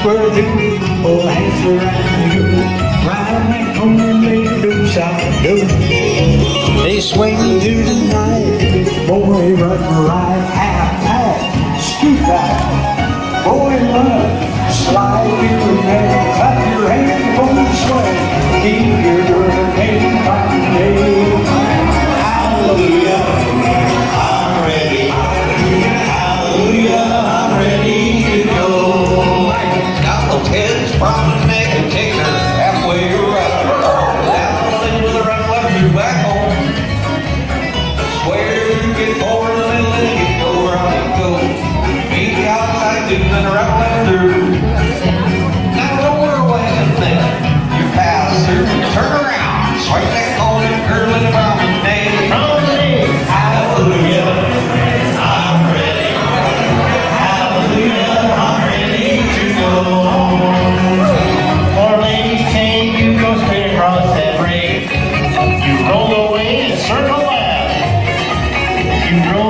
Spurgeon or hands around you. Ride me home and make dukes out of They swing through the night, boy, run right. in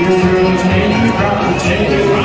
You're rotating, rotating, rotating.